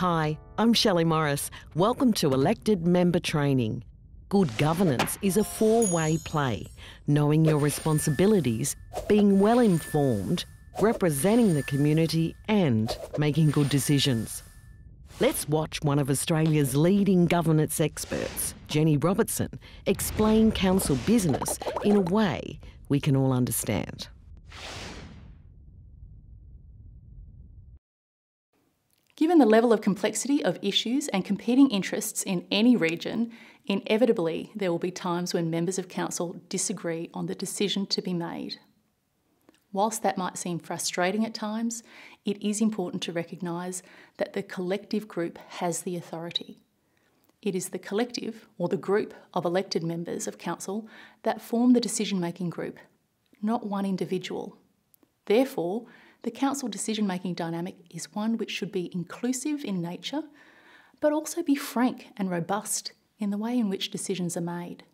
Hi, I'm Shelley Morris. Welcome to Elected Member Training. Good governance is a four way play knowing your responsibilities, being well informed, representing the community, and making good decisions. Let's watch one of Australia's leading governance experts, Jenny Robertson, explain council business in a way we can all understand. Given the level of complexity of issues and competing interests in any region, inevitably there will be times when members of council disagree on the decision to be made. Whilst that might seem frustrating at times, it is important to recognise that the collective group has the authority. It is the collective, or the group of elected members of council, that form the decision making group, not one individual. Therefore, the council decision making dynamic is one which should be inclusive in nature, but also be frank and robust in the way in which decisions are made.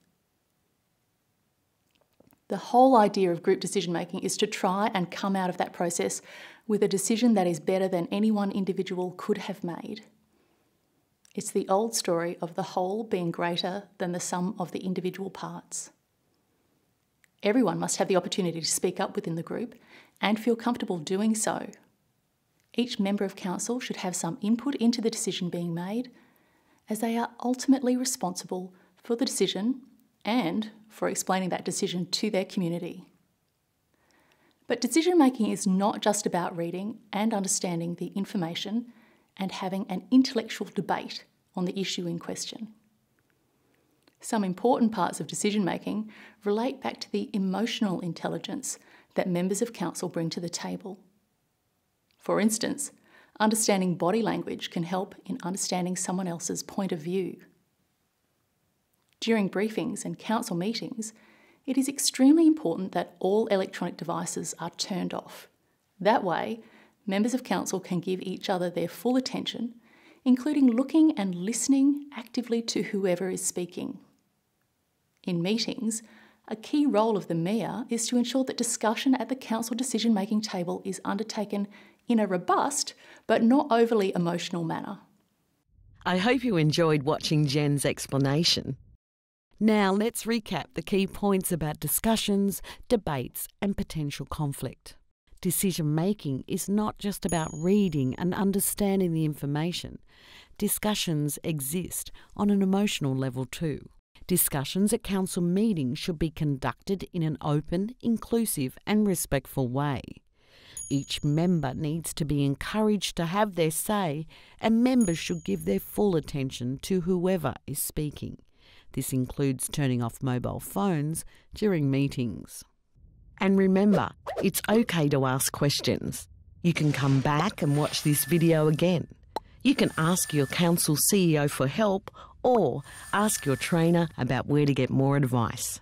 The whole idea of group decision making is to try and come out of that process with a decision that is better than any one individual could have made. It's the old story of the whole being greater than the sum of the individual parts. Everyone must have the opportunity to speak up within the group and feel comfortable doing so. Each member of council should have some input into the decision being made, as they are ultimately responsible for the decision and for explaining that decision to their community. But decision making is not just about reading and understanding the information and having an intellectual debate on the issue in question. Some important parts of decision making relate back to the emotional intelligence that members of council bring to the table. For instance, understanding body language can help in understanding someone else's point of view. During briefings and council meetings, it is extremely important that all electronic devices are turned off. That way, members of council can give each other their full attention, including looking and listening actively to whoever is speaking. In meetings, a key role of the Mayor is to ensure that discussion at the council decision making table is undertaken in a robust but not overly emotional manner. I hope you enjoyed watching Jen's explanation. Now let's recap the key points about discussions, debates, and potential conflict. Decision making is not just about reading and understanding the information. Discussions exist on an emotional level too. Discussions at council meetings should be conducted in an open, inclusive, and respectful way. Each member needs to be encouraged to have their say, and members should give their full attention to whoever is speaking. This includes turning off mobile phones during meetings. And remember, it's okay to ask questions. You can come back and watch this video again. You can ask your council CEO for help or ask your trainer about where to get more advice.